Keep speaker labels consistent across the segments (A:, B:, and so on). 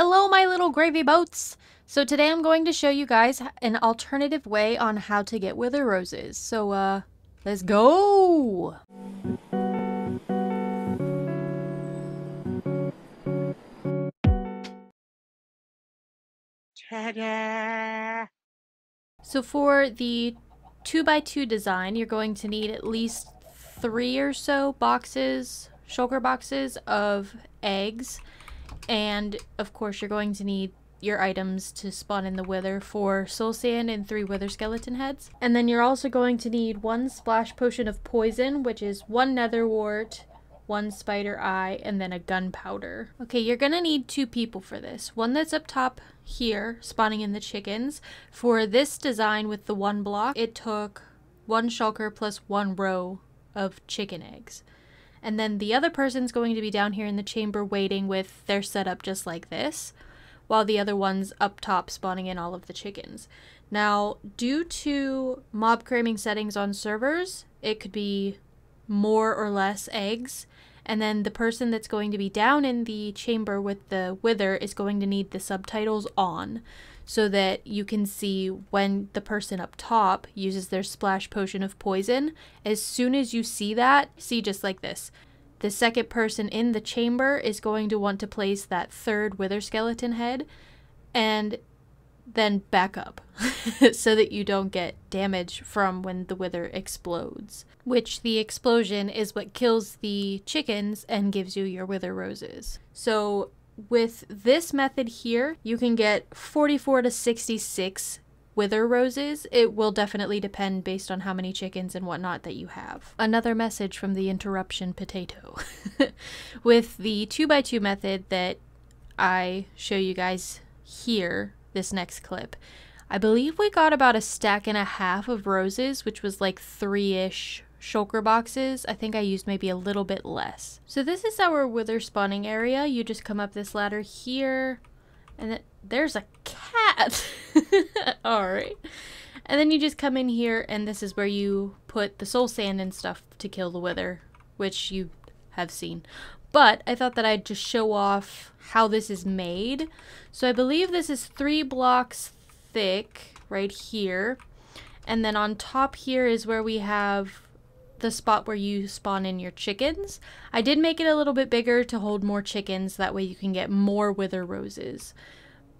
A: Hello, my little gravy boats! So today I'm going to show you guys an alternative way on how to get wither roses. So, uh, let's go! So for the 2x2 design, you're going to need at least three or so boxes, shulker boxes of eggs and of course, you're going to need your items to spawn in the wither four soul sand and three wither skeleton heads. And then you're also going to need one splash potion of poison, which is one nether wart, one spider eye, and then a gunpowder. Okay, you're gonna need two people for this. One that's up top here, spawning in the chickens. For this design with the one block, it took one shulker plus one row of chicken eggs. And then the other person's going to be down here in the chamber waiting with their setup just like this, while the other one's up top spawning in all of the chickens. Now, due to mob cramming settings on servers, it could be more or less eggs. And then the person that's going to be down in the chamber with the wither is going to need the subtitles on so that you can see when the person up top uses their splash potion of poison. As soon as you see that, see just like this. The second person in the chamber is going to want to place that third wither skeleton head and then back up so that you don't get damage from when the wither explodes. Which the explosion is what kills the chickens and gives you your wither roses. So with this method here, you can get 44 to 66 wither roses. It will definitely depend based on how many chickens and whatnot that you have. Another message from the interruption potato. with the 2x2 method that I show you guys here, this next clip, I believe we got about a stack and a half of roses, which was like three-ish shulker boxes. I think I used maybe a little bit less. So this is our wither spawning area. You just come up this ladder here, and then there's a cat. Alright. And then you just come in here, and this is where you put the soul sand and stuff to kill the wither, which you have seen. But I thought that I'd just show off how this is made. So I believe this is three blocks thick right here. And then on top here is where we have the spot where you spawn in your chickens. I did make it a little bit bigger to hold more chickens, that way you can get more wither roses.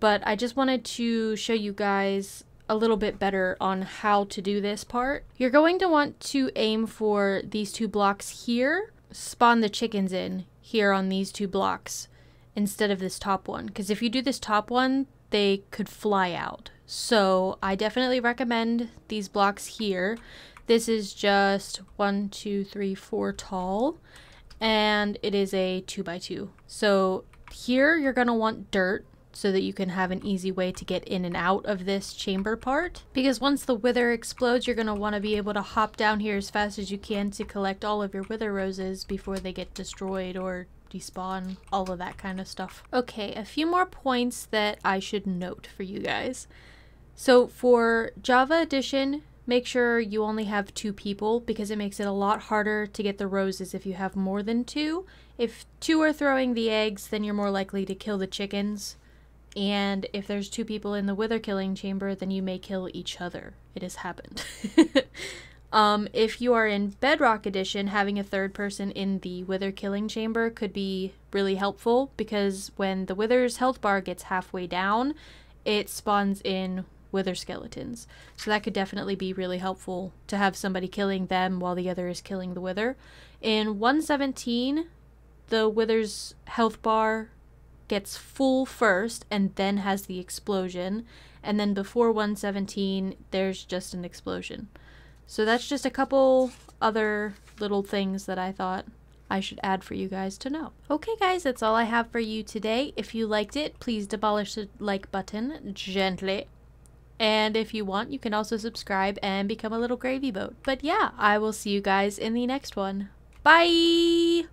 A: But I just wanted to show you guys a little bit better on how to do this part. You're going to want to aim for these two blocks here, spawn the chickens in here on these two blocks instead of this top one. Because if you do this top one, they could fly out. So I definitely recommend these blocks here. This is just one, two, three, four tall, and it is a two by two. So here you're gonna want dirt so that you can have an easy way to get in and out of this chamber part. Because once the wither explodes, you're going to want to be able to hop down here as fast as you can to collect all of your wither roses before they get destroyed or despawn, all of that kind of stuff. Okay, a few more points that I should note for you guys. So for Java Edition, Make sure you only have two people because it makes it a lot harder to get the roses if you have more than two. If two are throwing the eggs, then you're more likely to kill the chickens. And if there's two people in the wither killing chamber, then you may kill each other. It has happened. um, if you are in Bedrock Edition, having a third person in the wither killing chamber could be really helpful because when the wither's health bar gets halfway down, it spawns in wither skeletons. So that could definitely be really helpful to have somebody killing them while the other is killing the wither. In 117, the wither's health bar gets full first and then has the explosion. And then before 117, there's just an explosion. So that's just a couple other little things that I thought I should add for you guys to know. Okay guys, that's all I have for you today. If you liked it, please demolish the like button gently and if you want, you can also subscribe and become a little gravy boat. But yeah, I will see you guys in the next one. Bye!